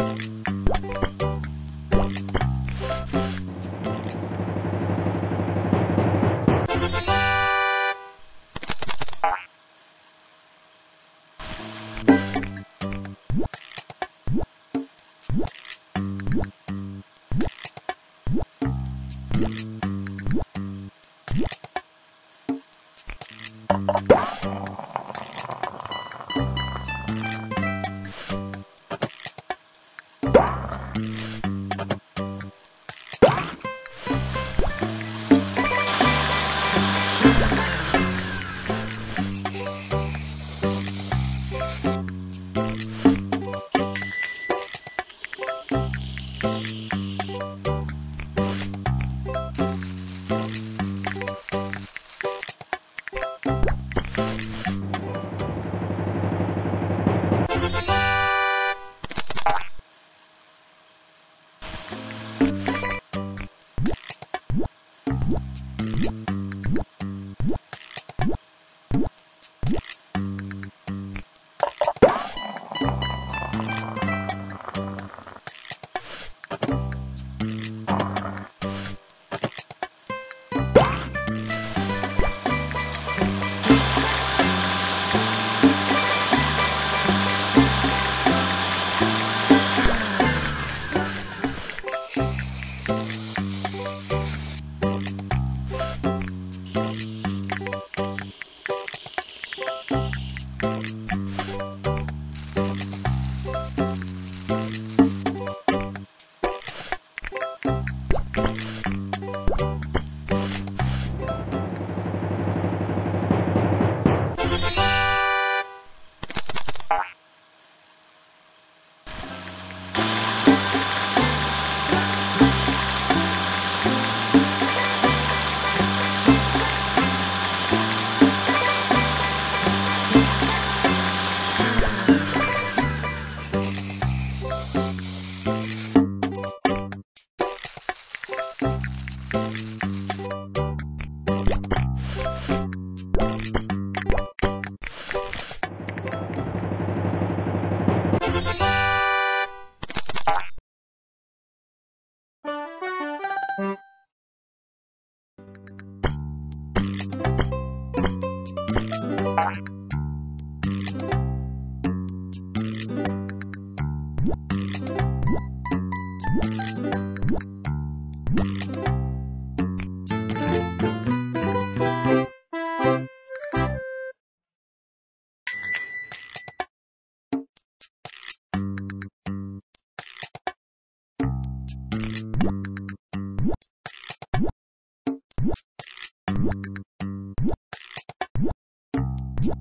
you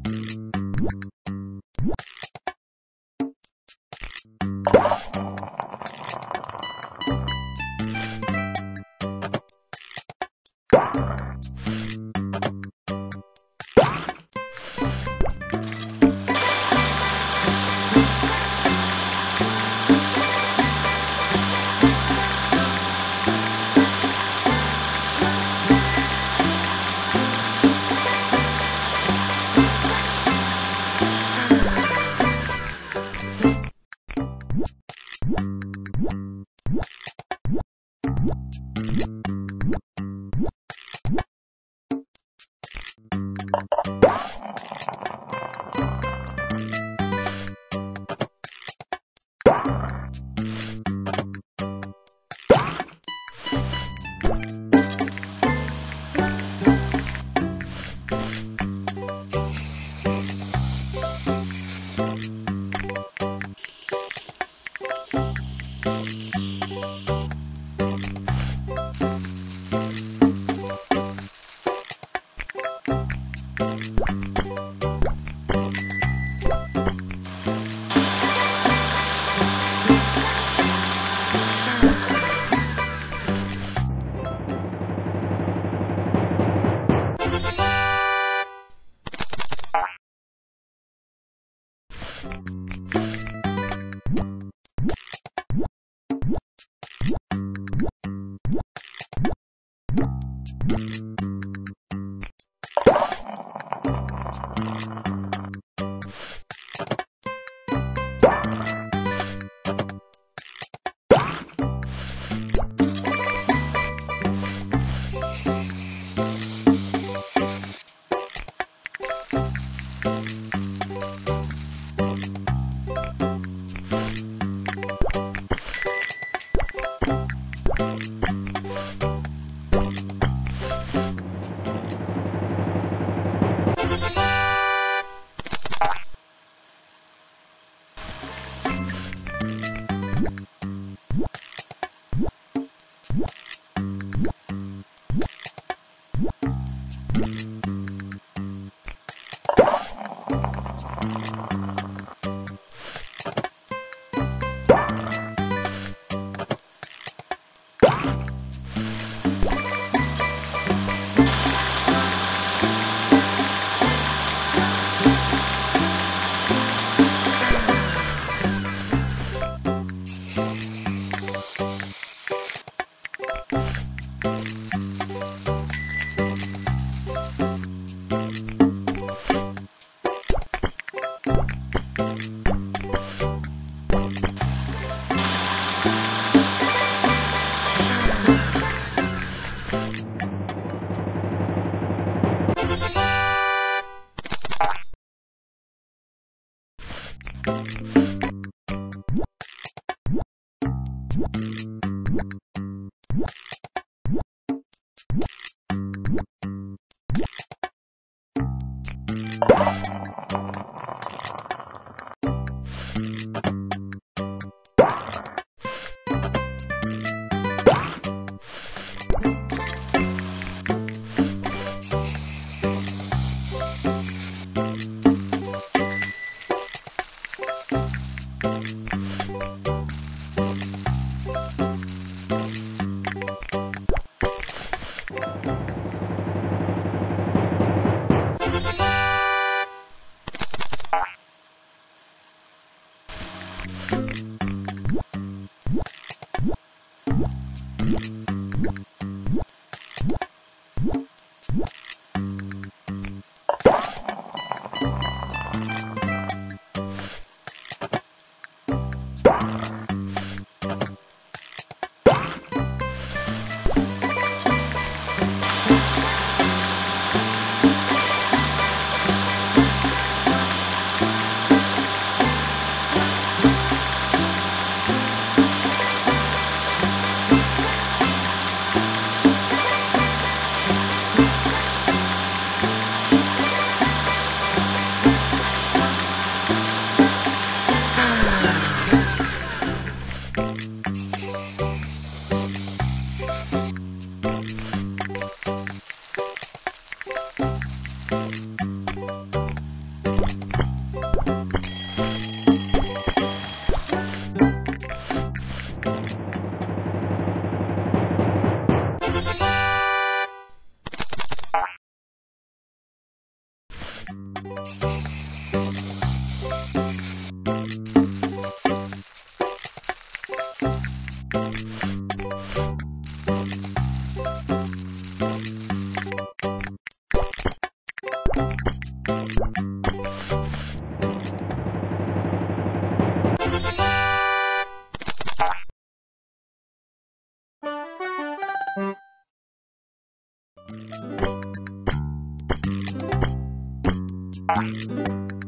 What? What? you You